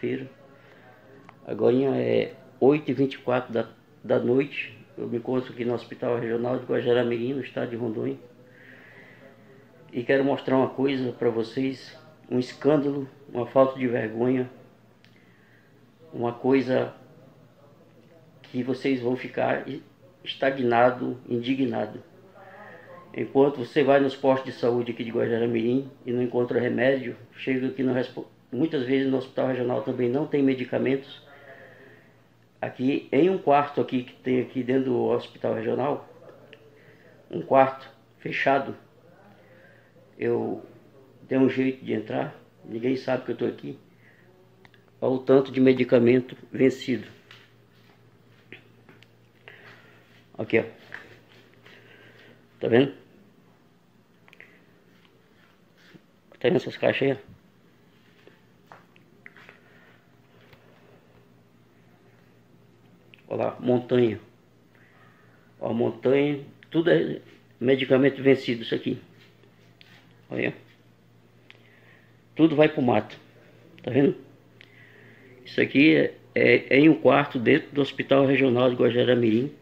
feira. Agora é 8h24 da, da noite. Eu me encontro aqui no Hospital Regional de Guajaramirim, no estado de Rondônia. E quero mostrar uma coisa para vocês, um escândalo, uma falta de vergonha, uma coisa que vocês vão ficar estagnado, indignado. Enquanto você vai nos postos de saúde aqui de Guajaramirim e não encontra remédio, chega aqui no muitas vezes no hospital regional também não tem medicamentos. Aqui em um quarto aqui que tem aqui dentro do hospital regional, um quarto fechado. Eu dei um jeito de entrar, ninguém sabe que eu estou aqui. Olha o tanto de medicamento vencido. Aqui, ó. Tá vendo? Tá vendo essas caixas aí? Olha lá, montanha. Ó, montanha, tudo é medicamento vencido isso aqui. Olha. Tudo vai pro mato. Tá vendo? Isso aqui é, é, é em um quarto dentro do Hospital Regional de Guajaramirim.